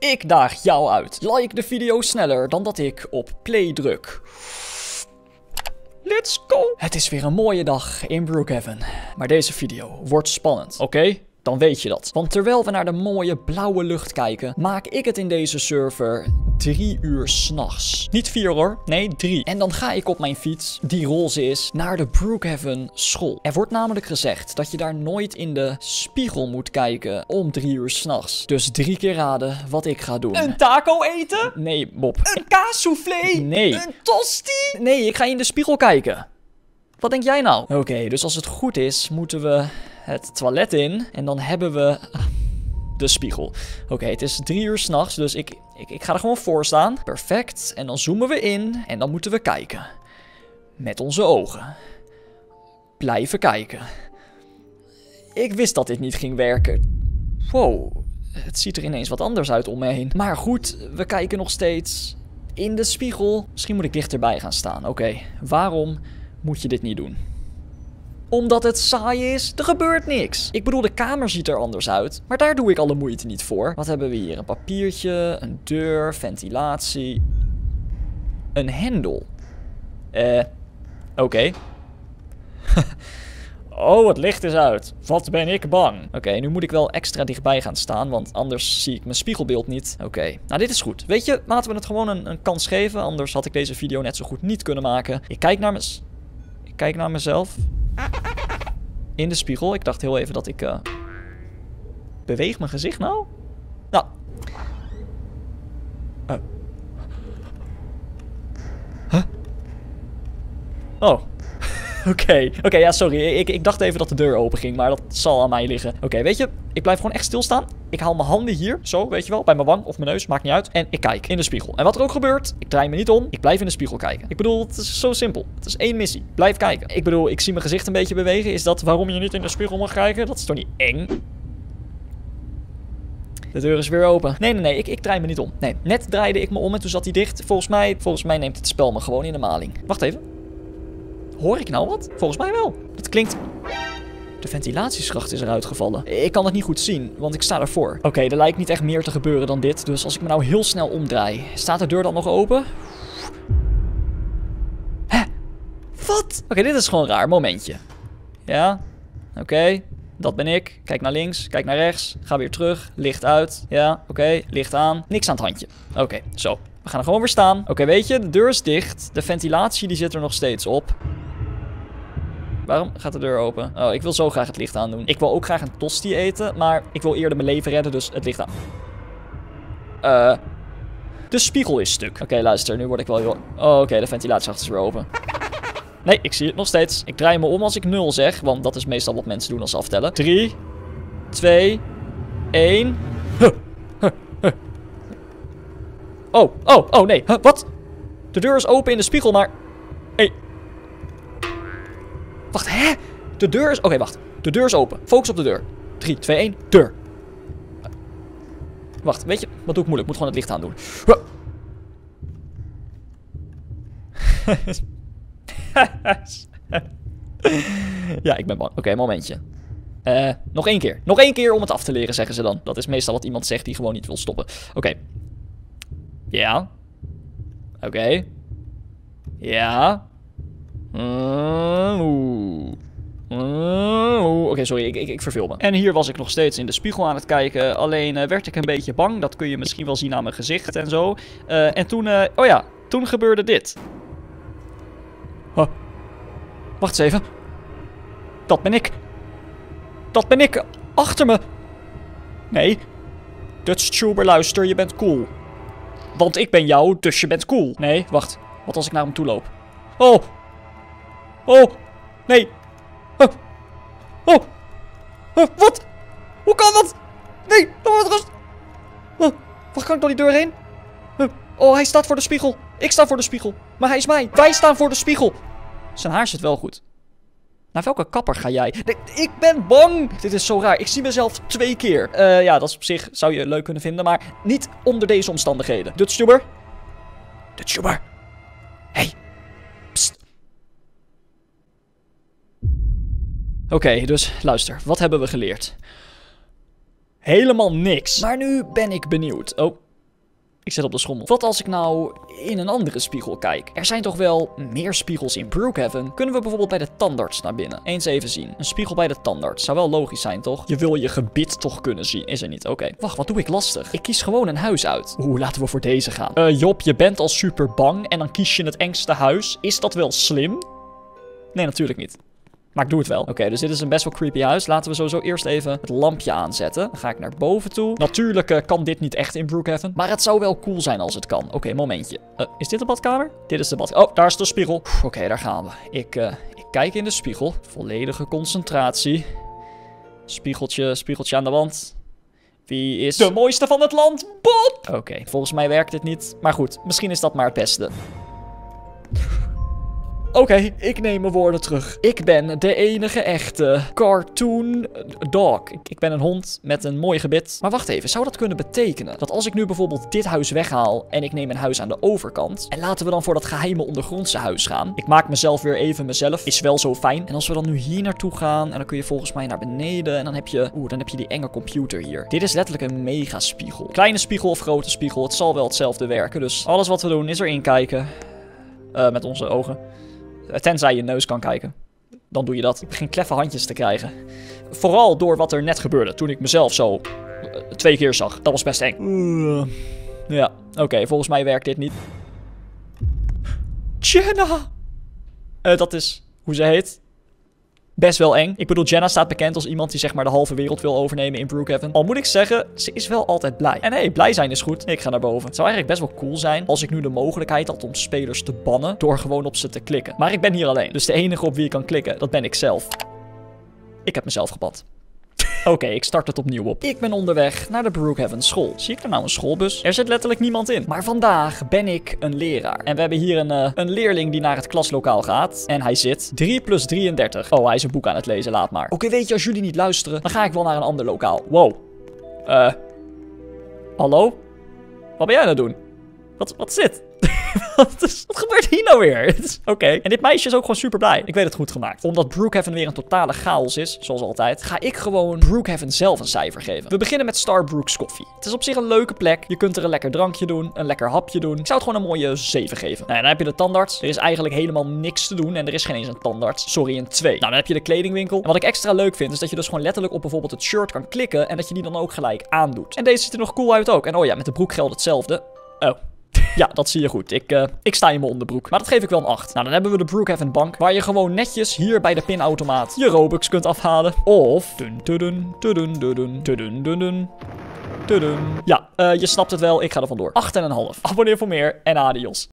Ik daag jou uit. Like de video sneller dan dat ik op play druk. Let's go! Het is weer een mooie dag in Brookhaven. Maar deze video wordt spannend, oké? Dan weet je dat. Want terwijl we naar de mooie blauwe lucht kijken, maak ik het in deze server drie uur s'nachts. Niet vier hoor, nee drie. En dan ga ik op mijn fiets, die roze is, naar de Brookhaven school. Er wordt namelijk gezegd dat je daar nooit in de spiegel moet kijken om drie uur s'nachts. Dus drie keer raden wat ik ga doen. Een taco eten? Nee, Bob. Een kaassoufflé? Nee. Een tosti? Nee, ik ga in de spiegel kijken. Wat denk jij nou? Oké, dus als het goed is, moeten we het toilet in. En dan hebben we de spiegel. Oké, het is drie uur s'nachts, dus ik, ik, ik ga er gewoon voor staan. Perfect. En dan zoomen we in en dan moeten we kijken. Met onze ogen. Blijven kijken. Ik wist dat dit niet ging werken. Wow, het ziet er ineens wat anders uit om me heen. Maar goed, we kijken nog steeds in de spiegel. Misschien moet ik dichterbij gaan staan. Oké, waarom moet je dit niet doen? Omdat het saai is, er gebeurt niks. Ik bedoel, de kamer ziet er anders uit, maar daar doe ik alle moeite niet voor. Wat hebben we hier? Een papiertje, een deur, ventilatie, een hendel. Eh, oké. oh, het licht is uit. Wat ben ik bang. Oké, nu moet ik wel extra dichtbij gaan staan, want anders zie ik mijn spiegelbeeld niet. Oké, nou dit is goed. Weet je, laten we het gewoon een, kans geven, anders had ik deze video net zo goed niet kunnen maken. Ik kijk naar, mez ik kijk naar mezelf in de spiegel. Ik dacht heel even dat ik... Uh... Beweeg mijn gezicht nou? Nou. Uh. Huh? Oh. Oké, oké, ja, sorry. Ik, ik dacht even dat de deur open ging, maar dat zal aan mij liggen. Oké, weet je, ik blijf gewoon echt stilstaan. Ik haal mijn handen hier, zo, weet je wel, bij mijn wang of mijn neus, maakt niet uit. En ik kijk in de spiegel. En wat er ook gebeurt, ik draai me niet om, ik blijf in de spiegel kijken. Ik bedoel, het is zo simpel. Het is één missie. Blijf kijken. Ik bedoel, ik zie mijn gezicht een beetje bewegen. Is dat waarom je niet in de spiegel mag kijken? Dat is toch niet eng? De deur is weer open. Nee, nee, nee, ik, ik draai me niet om. Nee, net draaide ik me om en toen zat hij dicht. Volgens mij, volgens mij neemt het spel me gewoon in de maling. Wacht even. Hoor ik nou wat? Volgens mij wel. Dat klinkt... De ventilatieschacht is eruit gevallen. Ik kan het niet goed zien, want ik sta ervoor. Oké, er lijkt niet echt meer te gebeuren dan dit. Dus als ik me nou heel snel omdraai. Staat de deur dan nog open? Hè? Wat? Oké, dit is gewoon raar momentje. Ja? Oké. Dat ben ik. Kijk naar links, kijk naar rechts. Ga weer terug. Licht uit. Ja, oké. Licht aan. Niks aan het handje. Oké, zo. We gaan er gewoon weer staan. Oké, weet je, de deur is dicht. De ventilatie die zit er nog steeds op. Waarom gaat de deur open? Oh, ik wil zo graag het licht aandoen. Ik wil ook graag een tosti eten, maar ik wil eerder mijn leven redden, dus het licht aan. Eh... de spiegel is stuk. Oké, luister, nu word ik wel heel... Oh, oké, de ventilatieschacht is weer open. Nee, ik zie het nog steeds. Ik draai me om als ik 0 zeg, want dat is meestal wat mensen doen als aftellen. 3, 2, 1... Oh, oh, oh nee. Wat? De deur is open in de spiegel, maar... Wacht, hè? De deur is... Oké, wacht. De deur is open. Focus op de deur. 3, 2, 1. Deur. Wacht, weet je? Wat doe ik moeilijk? Ik moet gewoon het licht aandoen. ja, ik ben bang. Oké, momentje. Uh, nog één keer. Nog één keer om het af te leren, zeggen ze dan. Dat is meestal wat iemand zegt die gewoon niet wil stoppen. Oké. Ja. Oké. Ja. Oké, sorry, ik, ik, ik verveel me. En hier was ik nog steeds in de spiegel aan het kijken. Alleen uh, werd ik een beetje bang. Dat kun je misschien wel zien aan mijn gezicht en zo. Uh, en toen, uh, oh ja, toen gebeurde dit. Huh. Wacht eens even. Dat ben ik. Dat ben ik. Achter me. Nee. Dutch luister, je bent cool. Want ik ben jou, dus je bent cool. Nee, wacht. Wat als ik naar hem toe loop? Oh. Oh. Nee. Oh. Oh. oh. Wat? Hoe kan dat? Nee, dan wordt rust. Oh. Waar kan ik door die deur heen? Oh, hij staat voor de spiegel. Ik sta voor de spiegel. Maar hij is mij. Wij staan voor de spiegel. Zijn haar zit wel goed. Naar welke kapper ga jij? Nee, ik ben bang! Dit is zo raar. Ik zie mezelf twee keer. Uh, ja, dat is op zich zou je leuk kunnen vinden, maar niet onder deze omstandigheden. Dutchtuber? Dutchtuber? Hey. Oké, okay, dus luister. Wat hebben we geleerd? Helemaal niks. Maar nu ben ik benieuwd. Oh, Ik zit op de schommel. Wat als ik nou in een andere spiegel kijk? Er zijn toch wel meer spiegels in Brookhaven? Kunnen we bijvoorbeeld bij de tandarts naar binnen? Eens even zien. Een spiegel bij de tandarts. Zou wel logisch zijn, toch? Je wil je gebit toch kunnen zien. Is er niet. Oké. Wacht, wat doe ik lastig? Ik kies gewoon een huis uit. Oeh, laten we voor deze gaan. Eh, Job, je bent al super bang en dan kies je het engste huis. Is dat wel slim? Nee, natuurlijk niet. Maar ik doe het wel. Oké, dus dit is een best wel creepy huis. Laten we sowieso eerst even het lampje aanzetten. Dan ga ik naar boven toe. Natuurlijk eh, kan dit niet echt in Brookhaven. Maar het zou wel cool zijn als het kan. Oké, momentje. Eh, is dit de badkamer? Dit is de badkamer. Oh, daar is de spiegel. Oké, daar gaan we. Ik, eh, ik kijk in de spiegel. Volledige concentratie. Spiegeltje, spiegeltje aan de wand. Wie is de mooiste van het land? Bob! Oké, volgens mij werkt dit niet. Maar goed, misschien is dat maar het beste. Oké, ik neem mijn woorden terug. Ik ben de enige echte cartoon dog. Ik, ben een hond met een mooi gebit. Maar wacht even, zou dat kunnen betekenen dat als ik nu bijvoorbeeld dit huis weghaal en ik neem een huis aan de overkant en laten we dan voor dat geheime ondergrondse huis gaan. Ik maak mezelf weer even mezelf. Is wel zo fijn. En als we dan nu hier naartoe gaan en dan kun je volgens mij naar beneden en dan heb je, oeh, dan heb je die enge computer hier. Dit is letterlijk een mega spiegel. Kleine spiegel of grote spiegel, het zal wel hetzelfde werken. Dus alles wat we doen is erin kijken. Uh, met onze ogen. Tenzij je neus kan kijken. Dan doe je dat. Ik begin kleffe handjes te krijgen. Vooral door wat er net gebeurde. Toen ik mezelf zo uh, twee keer zag. Dat was best eng. Ja, oké. Okay, volgens mij werkt dit niet. Jenna! Uh, dat is hoe ze heet. Best wel eng. Ik bedoel, Jenna staat bekend als iemand die zeg maar de halve wereld wil overnemen in Brookhaven. Al moet ik zeggen, ze is wel altijd blij. En hey, blij zijn is goed. Ik ga naar boven. Het zou eigenlijk best wel cool zijn als ik nu de mogelijkheid had om spelers te bannen door gewoon op ze te klikken. Maar ik ben hier alleen. Dus de enige op wie ik kan klikken, dat ben ik zelf. Ik heb mezelf geband. Oké, ik start het opnieuw op. Ik ben onderweg naar de Brookhaven school. Zie ik er nou een schoolbus? Er zit letterlijk niemand in. Maar vandaag ben ik een leraar. En we hebben hier een, uh, een leerling die naar het klaslokaal gaat. En hij zit 3 plus 33. Oh, hij is een boek aan het lezen, laat maar. Oké, weet je, als jullie niet luisteren, dan ga ik wel naar een ander lokaal. Wow. Eh. Hallo? Wat ben jij aan het doen? Wat, wat is wat, is, nou weer? Oké. En dit meisje is ook gewoon super blij. Ik weet het goed gemaakt. Omdat Brookhaven weer een totale chaos is, zoals altijd, ga ik gewoon Brookhaven zelf een cijfer geven. We beginnen met Starbrooks Coffee. Het is op zich een leuke plek. Je kunt er een lekker drankje doen, een lekker hapje doen. Ik zou het gewoon een mooie 7 geven. Nou, dan heb je de tandarts. Er is eigenlijk helemaal niks te doen en er is geen eens een tandarts. Sorry, een 2. Nou, dan heb je de kledingwinkel. En wat ik extra leuk vind, is dat je dus gewoon letterlijk op bijvoorbeeld het shirt kan klikken en dat je die dan ook gelijk aandoet. En deze ziet er nog cool uit ook. En oh ja, met de broek geldt hetzelfde. Oh, ja, dat zie je goed. Ik, uh, ik sta in mijn onderbroek. Maar dat geef ik wel een 8. Nou, dan hebben we de Brookhaven Bank. Waar je gewoon netjes hier bij de pinautomaat je Robux kunt afhalen. Of... Ja, uh, je snapt het wel. Ik ga er vandoor. 8,5. Abonneer voor meer en adios.